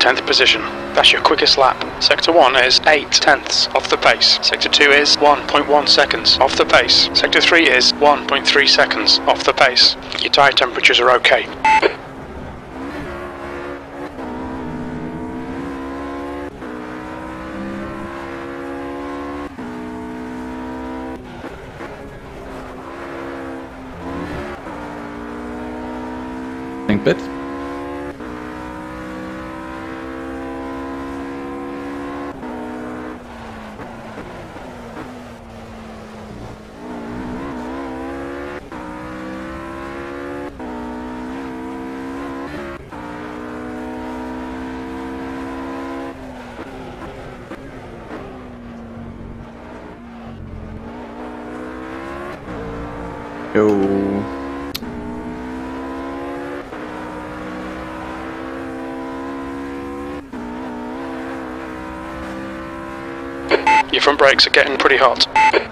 10th position. That's your quickest lap. Sector 1 is 8 tenths off the pace. Sector 2 is 1.1 seconds off the pace. Sector 3 is 1.3 seconds off the pace. Your tyre temperatures are okay. Think bit. Yo. Are getting pretty hot.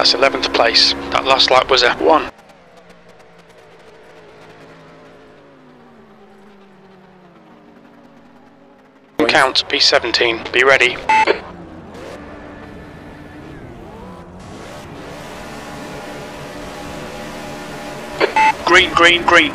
That's 11th place. That last lap was a 1. Count P17. Be ready. Green, green, green.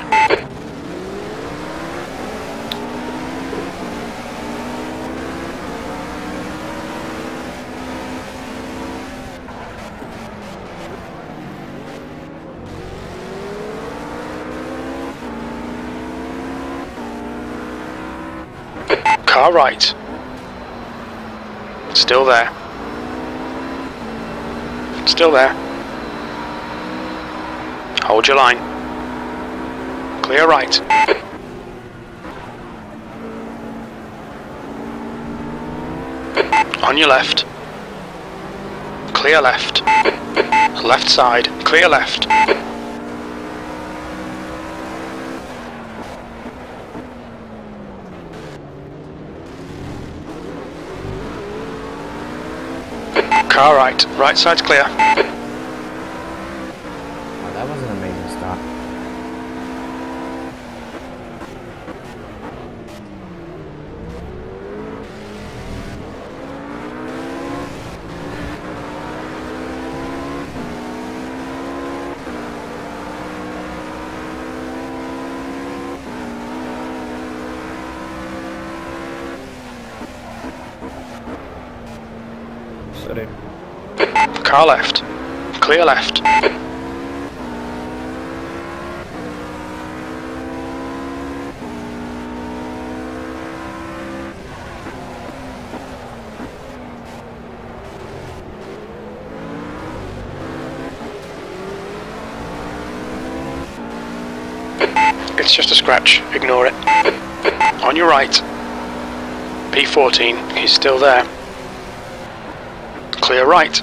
Car right. Still there. Still there. Hold your line. Clear right. On your left. Clear left. Left side. Clear left. Car right. Right side's clear. Oh, that was an amazing stop. Sorry. Car left. Clear left. It's just a scratch. Ignore it. On your right. P14. He's still there. Clear right.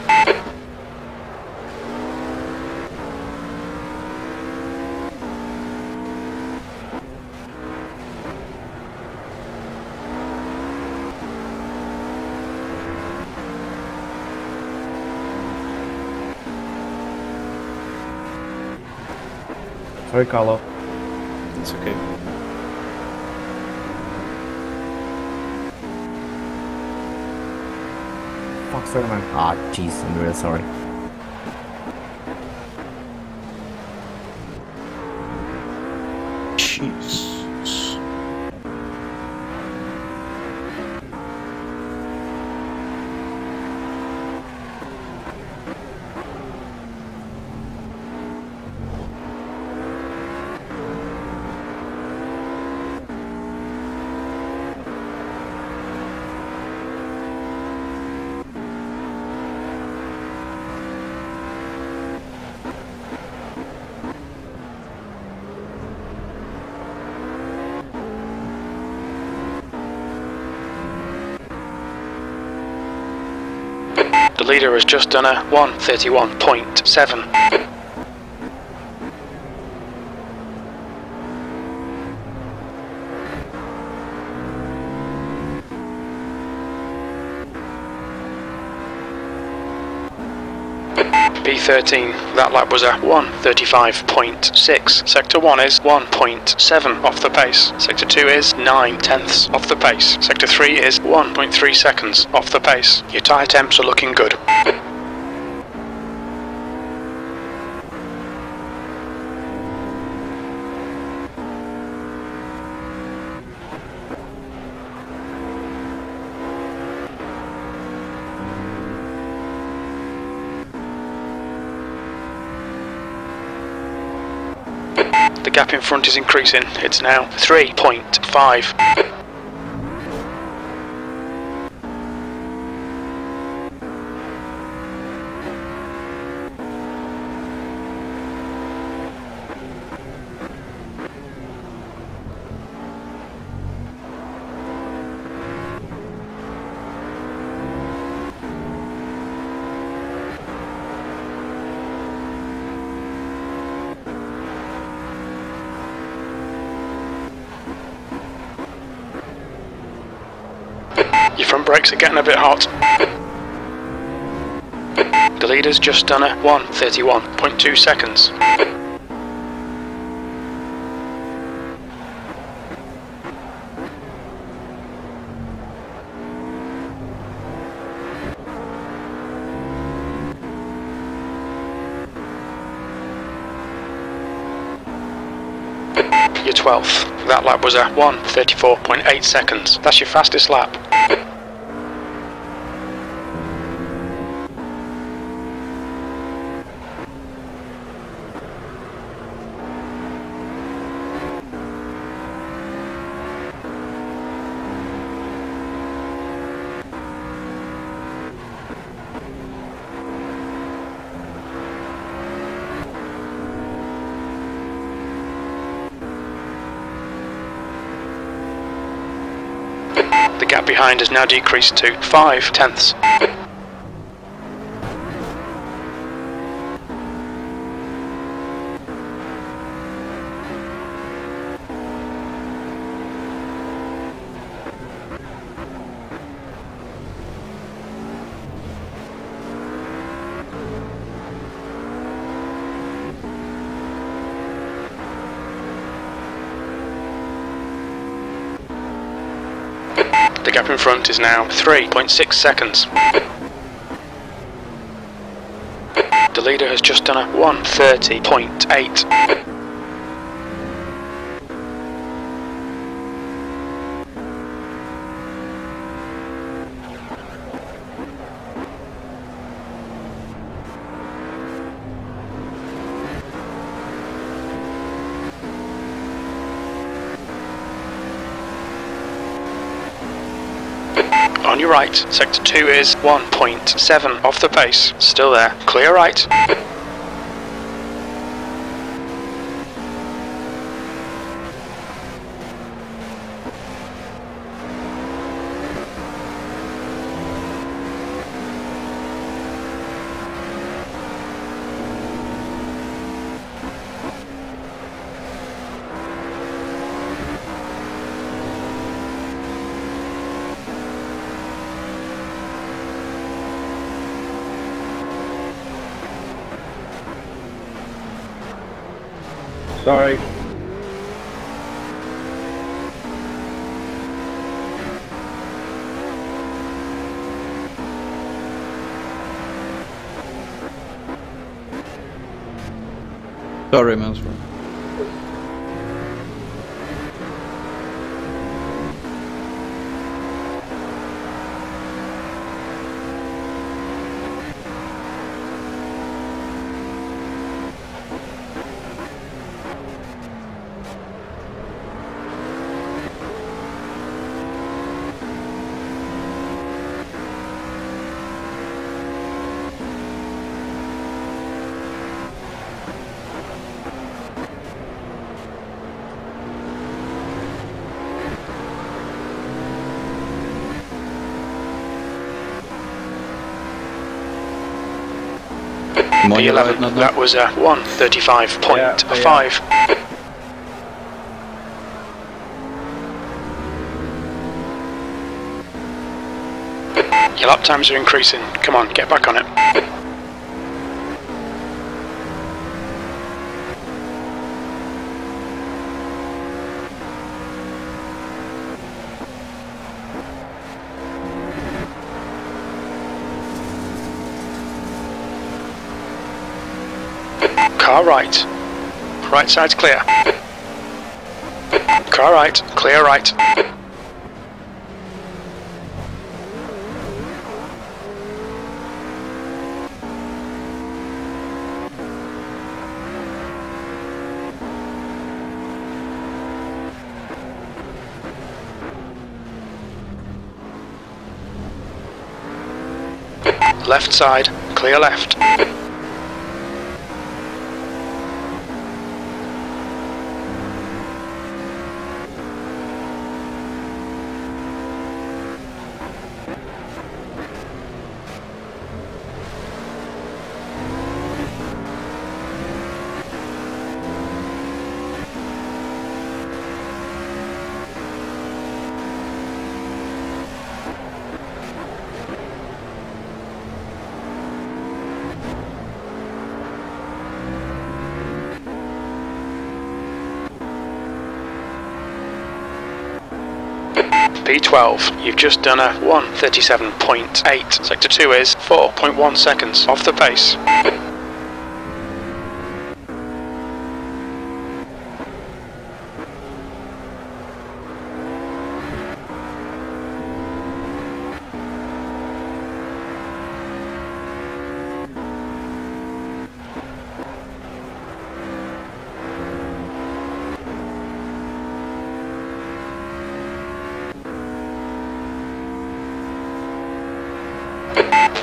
Sorry, Carlo. It's okay. Fuck, sorry, man. Ah, jeez, I'm really sorry. Leader has just done a 131.7. P13, that lap was a 135.6. Sector 1 is 1.7 off the pace. Sector 2 is 9 tenths off the pace. Sector 3 is 1.3 seconds off the pace. Your tyre temps are looking good. Gap in front is increasing. It's now 3.5. Your front brakes are getting a bit hot. The leader's just done a 131.2 seconds. Your 12th. That lap was a 134.8 seconds. That's your fastest lap. Behind has now decreased to 5 tenths. The gap in front is now 3.6 seconds. The leader has just done a 130.8. On your right, sector 2 is 1.7 off the base. Still there. Clear right. Sorry. Sorry, Mansfield. I'm on your right P11, now. that was a 135.5. Your lap times are increasing. Come on, get back on it. Car right. Right side's clear. Car right, clear right. Left side, clear left. P12, you've just done a 137.8. Sector 2 is 4.1 seconds off the pace.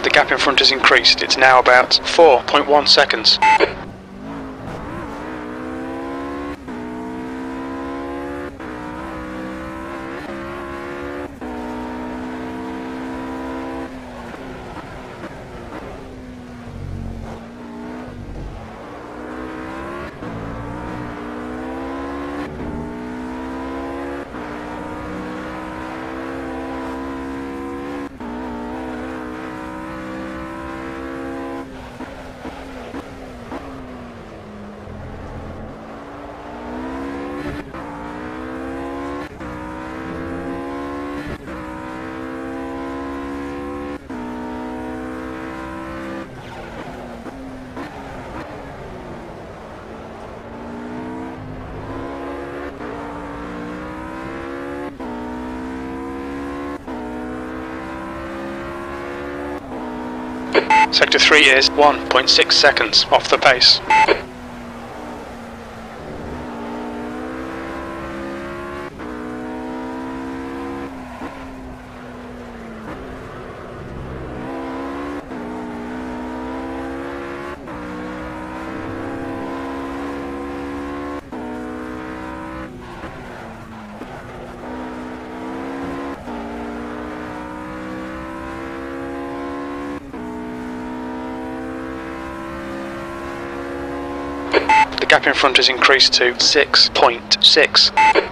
The gap in front has increased. It's now about 4.1 seconds. Sector 3 is 1.6 seconds off the pace. The gap in front has increased to 6.6.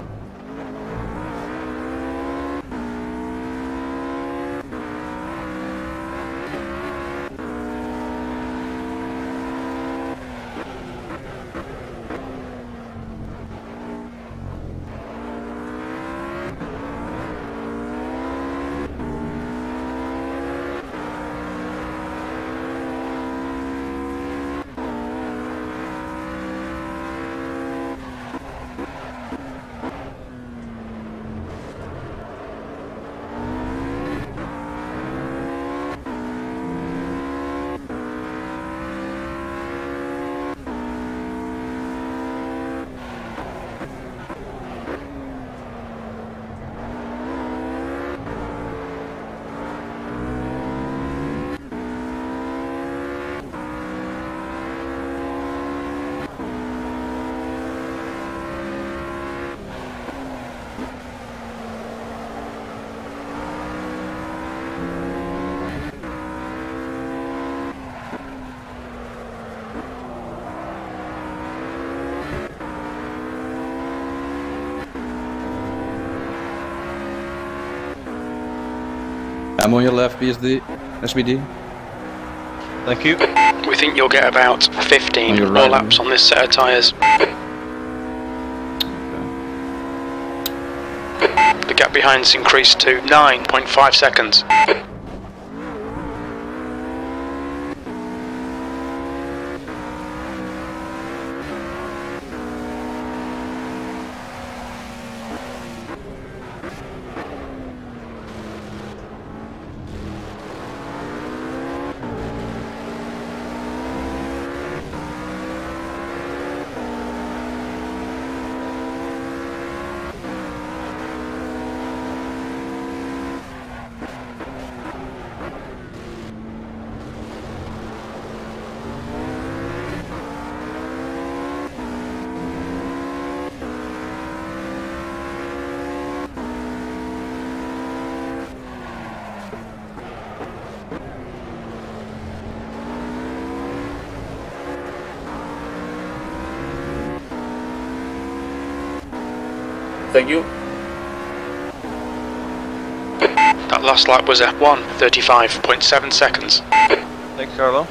I'm on your left, BSD. SBD. Thank you. We think you'll get about 15 On right. laps on this set of tyres. The gap behind's increased to 9.5 seconds. Thank you. That last lap was F1, 35.7 seconds. Thank you, Carlo.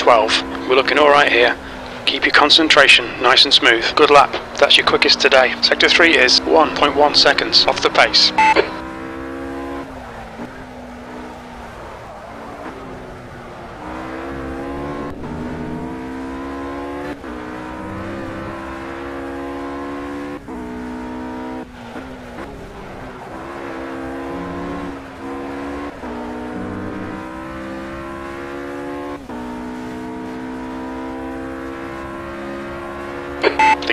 P12. We're looking alright here. Keep your concentration nice and smooth. Good lap. That's your quickest today. Sector 3 is 1.1 seconds off the pace. The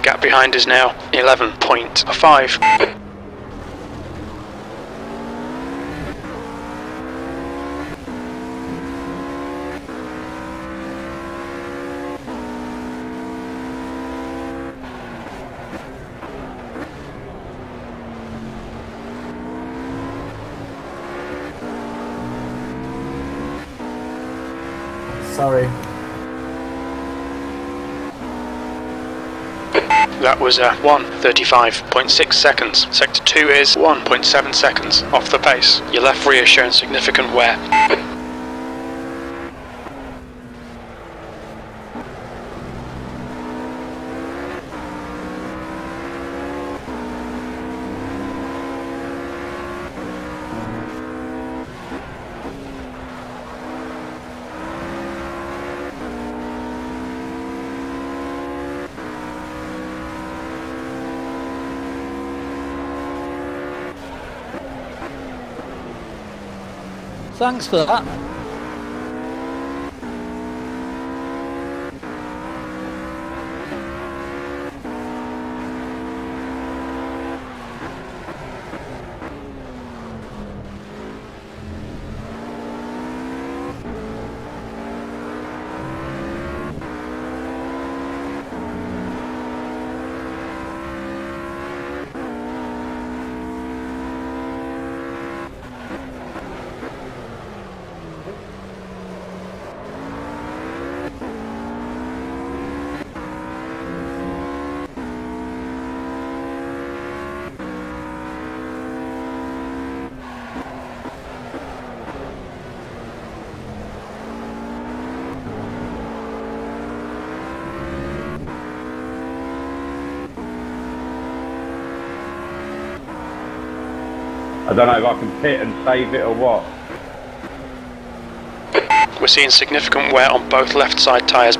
The gap behind is now 11.5. Sorry. That was uh, 135.6 seconds. Sector 2 is 1.7 seconds off the pace. Your left rear showing significant wear. Thanks for that. I don't know if I can pit and save it or what. We're seeing significant wear on both left side tyres.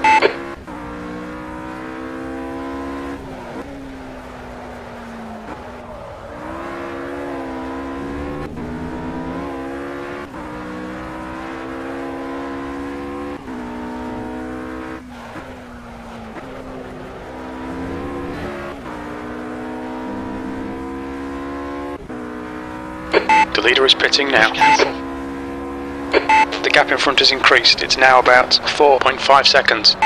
The leader is pitting now. The gap in front has increased. It's now about 4.5 seconds.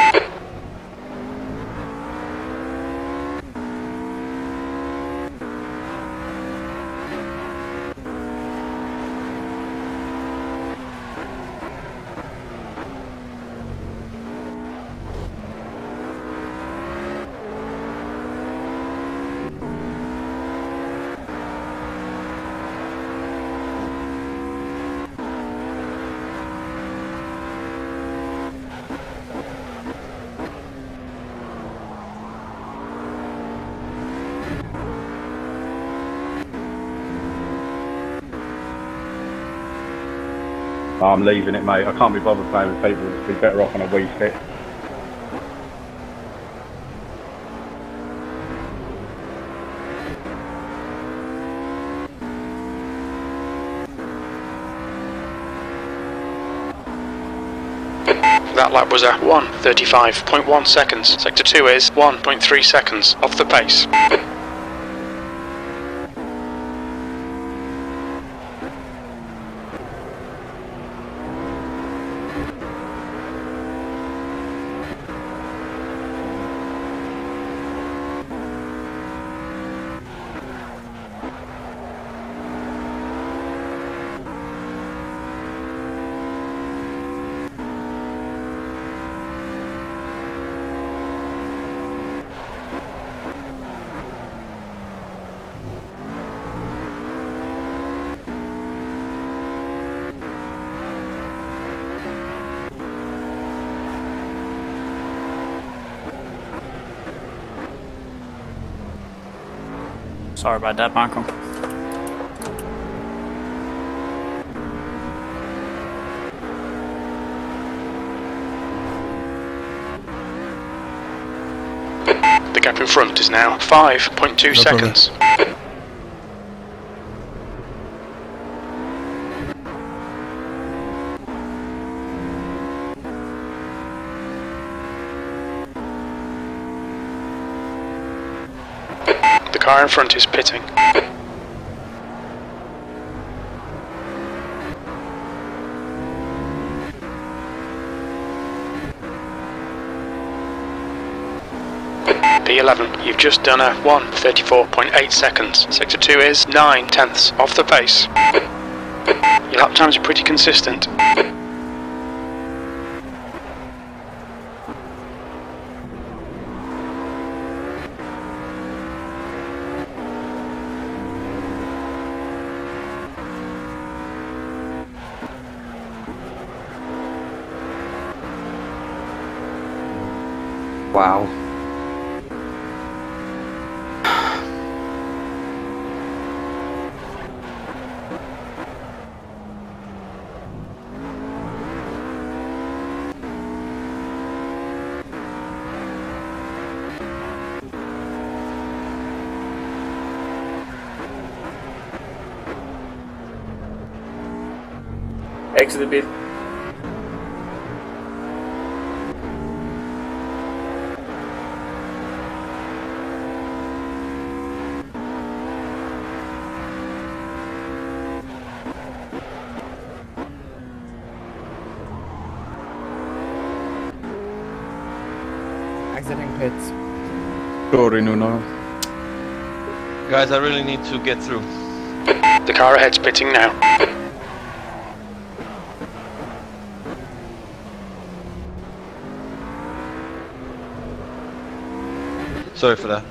I'm leaving it, mate. I can't be bothered playing with people. It'd be better off on a Wii Fit. That lap was a 1.35.1 seconds. Sector 2 is 1.3 seconds off the pace. Sorry about that, Michael. The gap in front is now 5.2 seconds. The car in front is pitting. P11, you've just done a 1, 34.8 seconds. Sector 2 is 9 tenths off the pace. Your lap times are pretty consistent. Wow. Exit a bit. Sorry, Nuno. Guys, I really need to get through. The car ahead's pitting now. Sorry for that.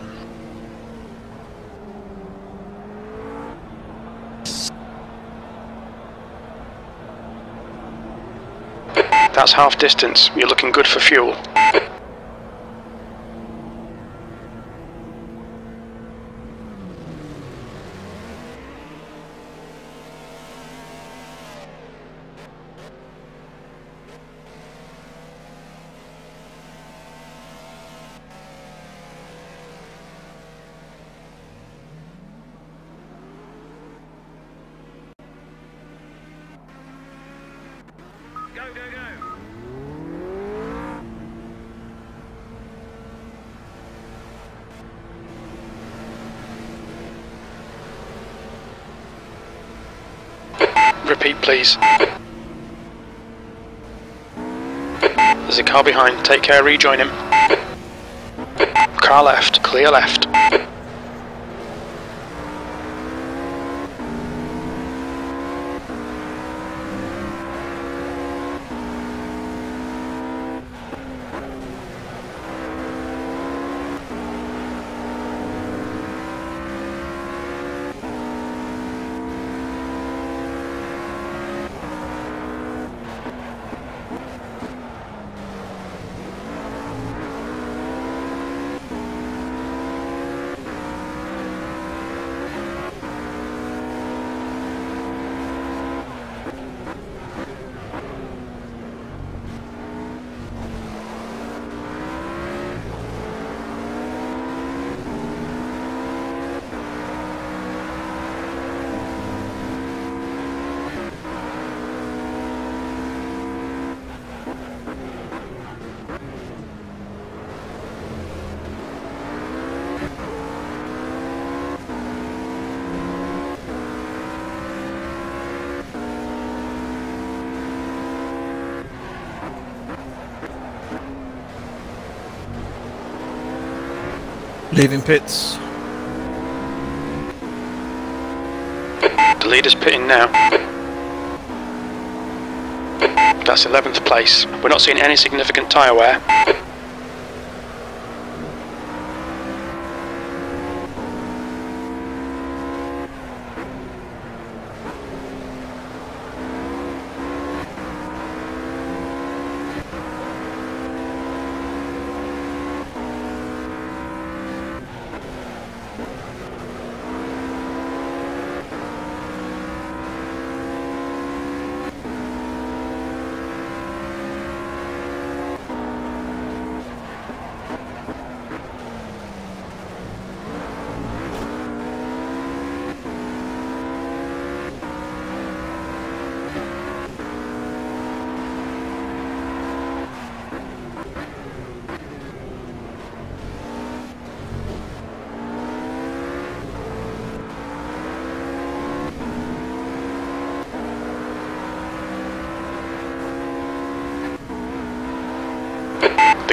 That's half distance. You're looking good for fuel. Repeat, please. There's a car behind. Take care, rejoin him. Car left. Clear left. Leaving pits. The leader's pitting now. That's 11th place. We're not seeing any significant tyre wear.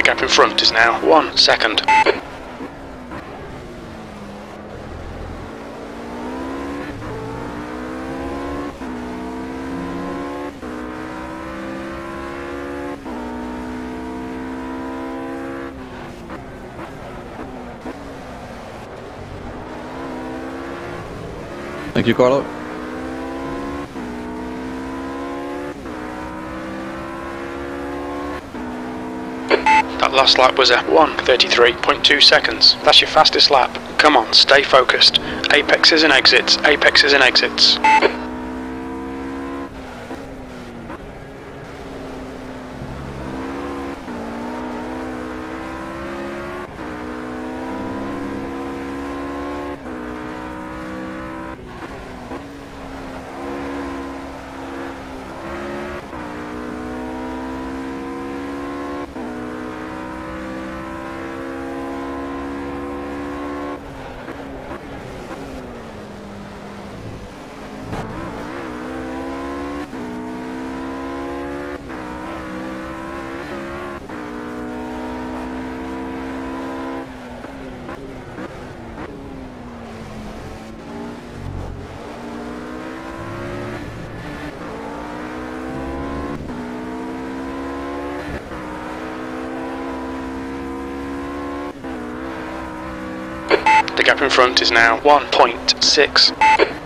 The gap in front is now one second. Thank you, Carlo. That last lap was a 1.33.2 seconds. That's your fastest lap. Come on, stay focused. Apexes and exits, apexes and exits. The gap in front is now 1.6.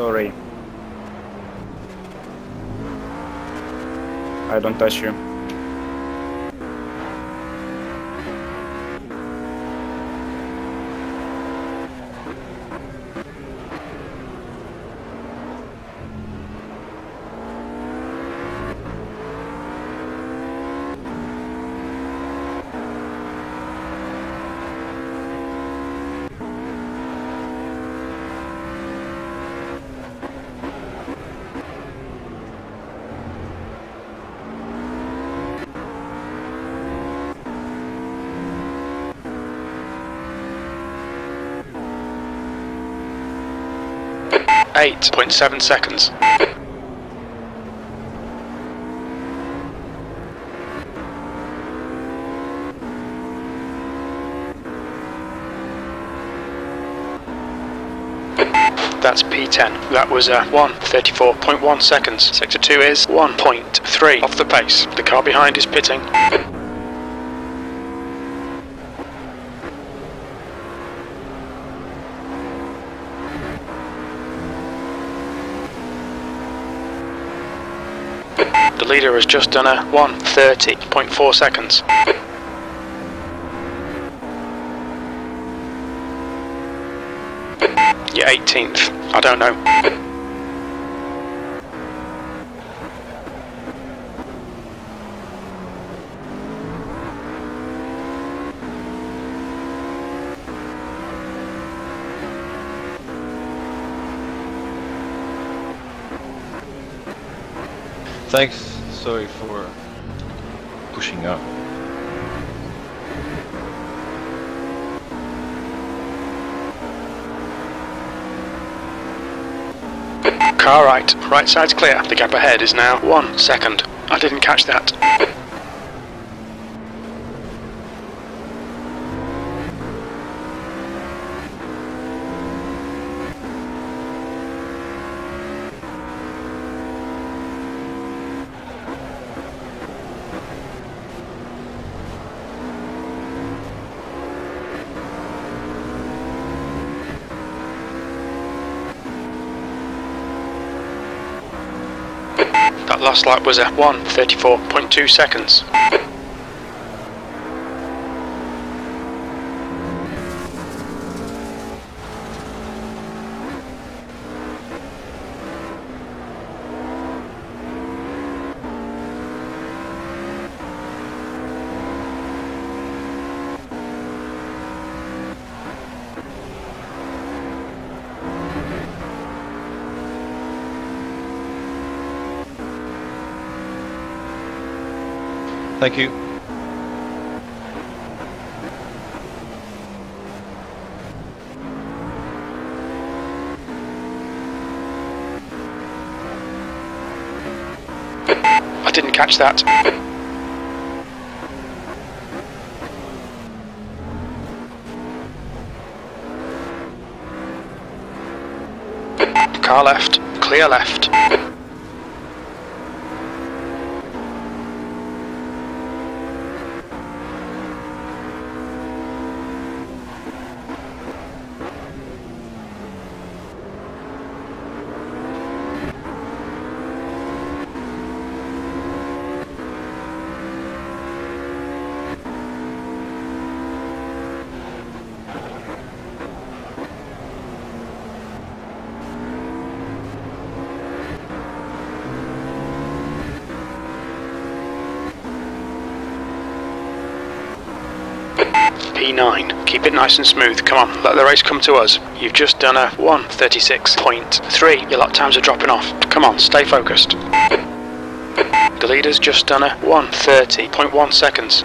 Sorry. I don't touch you. Eight point seven seconds. That's P10. That was uh, 134.1 seconds. Sector 2 is 1.3 off the pace. The car behind is pitting. The leader has just done a 130.4 seconds. You're 18th. I don't know. Thanks. Sorry for pushing up. Car right. Right side's clear. The gap ahead is now one second. I didn't catch that. Lap was a 134.2 seconds. Thank you. I didn't catch that. Car left. Clear left. Nice and smooth. Come on, let the race come to us. You've just done a 136.3. Your lap times are dropping off. Come on, stay focused. The leader's just done a 130.1 seconds.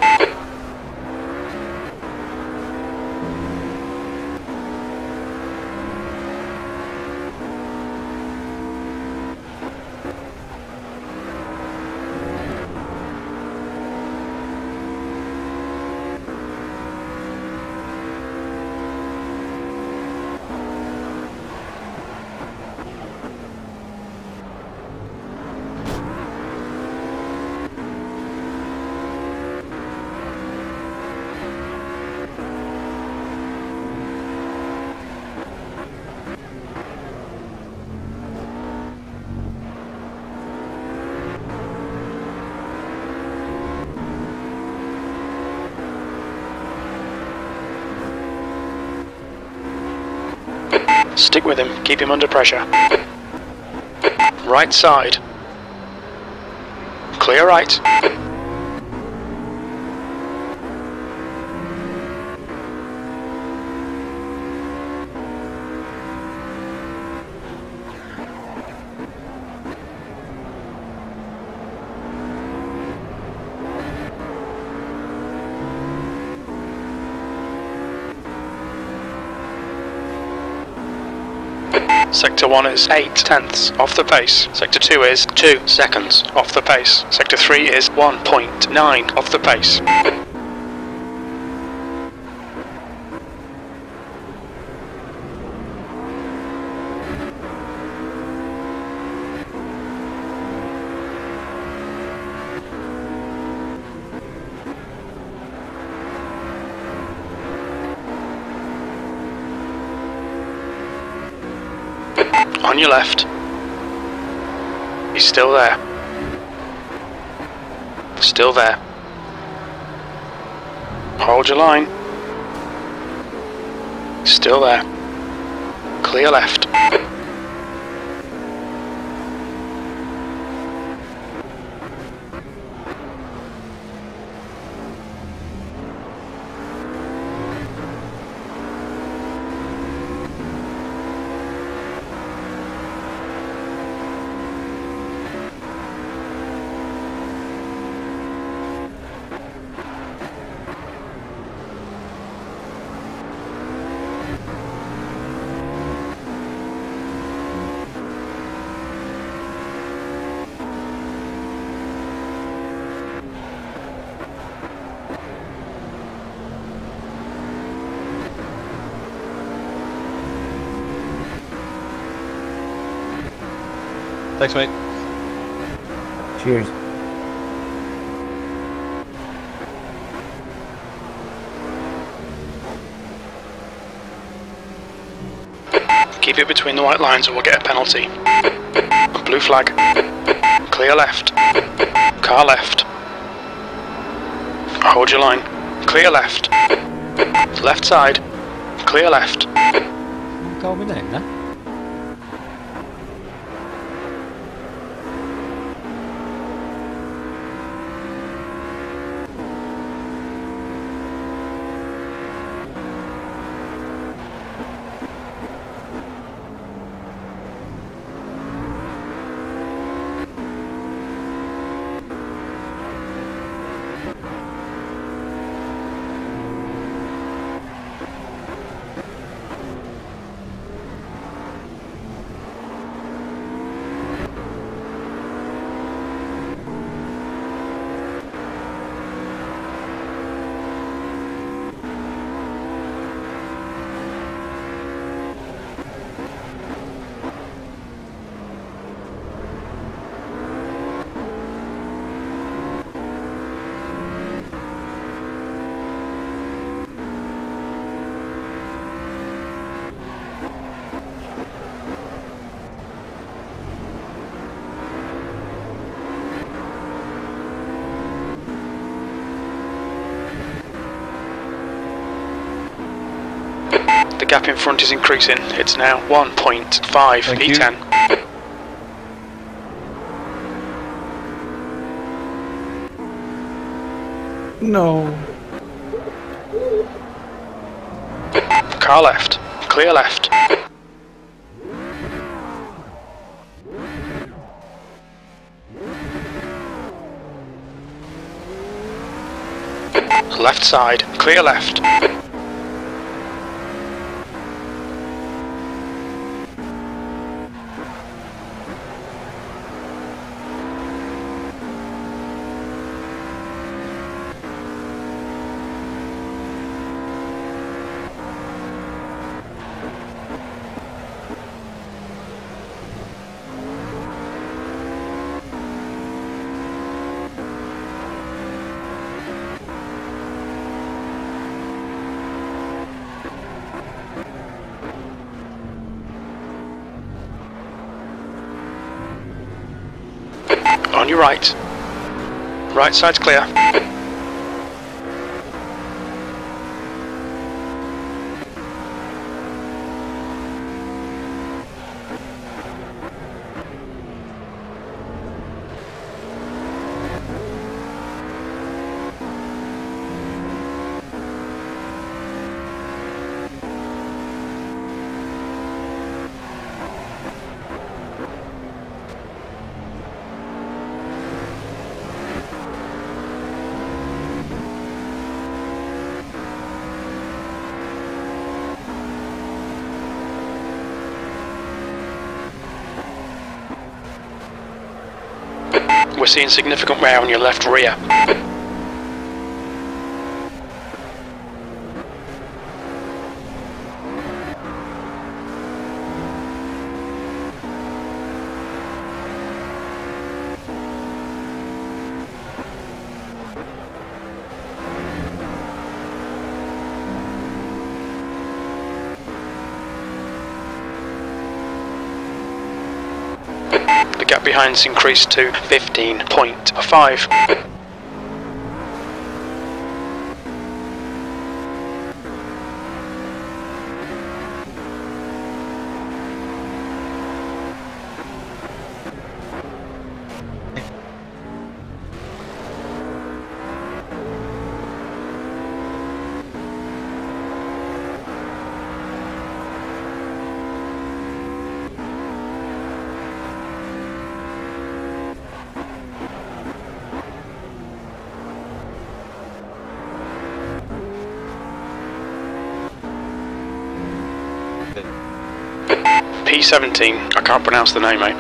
Stick with him, keep him under pressure. Right side. Clear right. Sector 1 is 8 tenths off the pace. Sector 2 is 2 seconds off the pace. Sector 3 is 1.9 off the pace. On your left. He's still there. Still there. Hold your line. Still there. Clear left. Thanks, mate. Cheers. Keep it between the white lines or we'll get a penalty. Blue flag. Clear left. Car left. Hold your line. Clear left. Left side. Clear left. Call me name, then. The gap in front is increasing. It's now 1.5 Thank you. E10. No. Car left. Clear left. Left side. Clear left. On your right. Right side's clear. We're seeing significant wear on your left rear. The gap behind's increased to 15.5. P17. I can't pronounce the name, mate.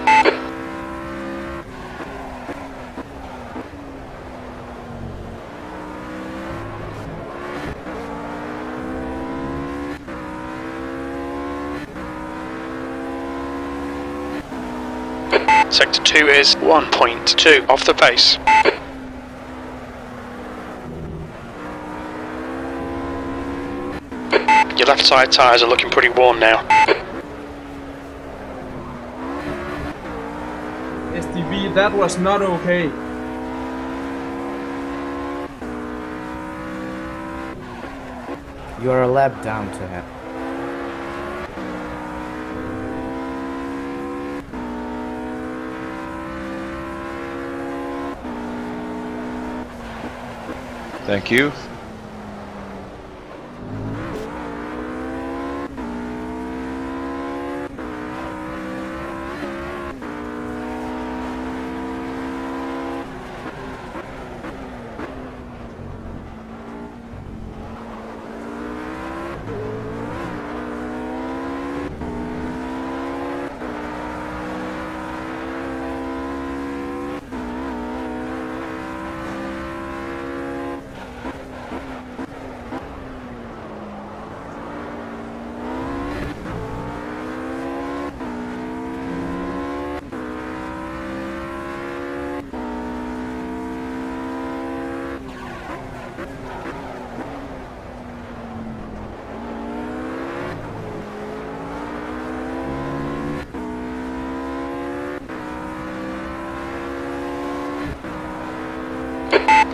Sector 2 is 1.2 off the base. Your left side tyres are looking pretty warm now. That was not okay. You are a lap down to him.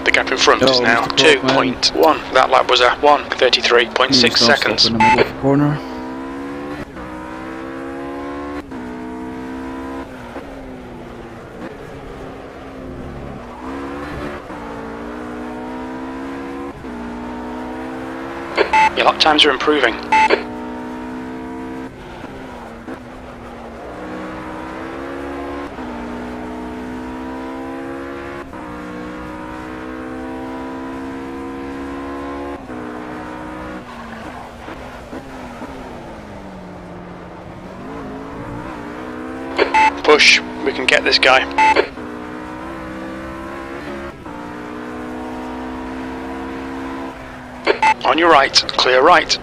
The gap in front is now 2.1. That lap was a 1.33.6 Please don't stop seconds. in the middle of the corner. Your lap times are improving. push. We can get this guy. On your right, clear right.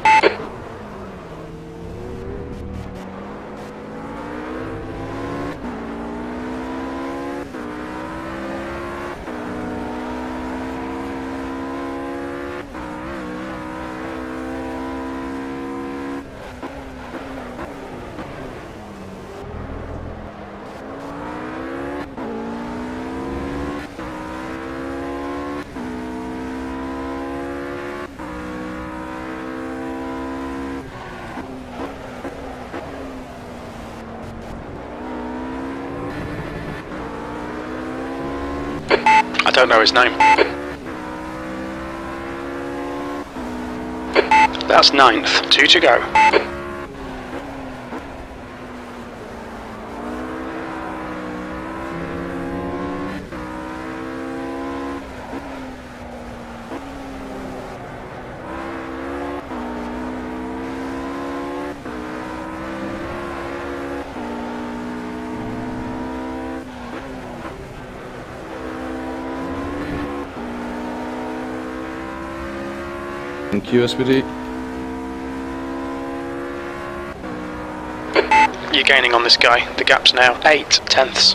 I don't know his name. That's ninth. Two to go. Thank you. You're gaining on this guy. The gap's now eight tenths.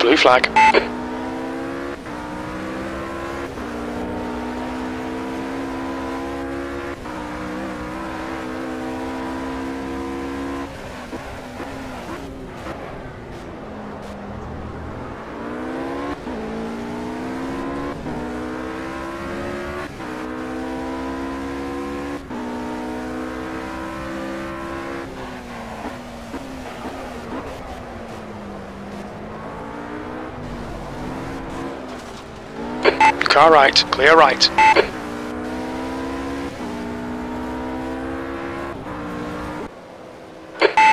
Blue flag. Car right, clear right.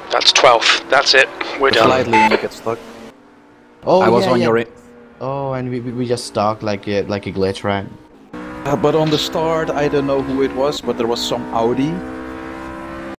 That's 12th. That's it. We're done. Slightly and you get stuck. Oh, I was yeah, on yeah. your... i- Oh, and we, we we just stuck like a, like a glitch, right? Uh, but on the start, I don't know who it was, but there was some Audi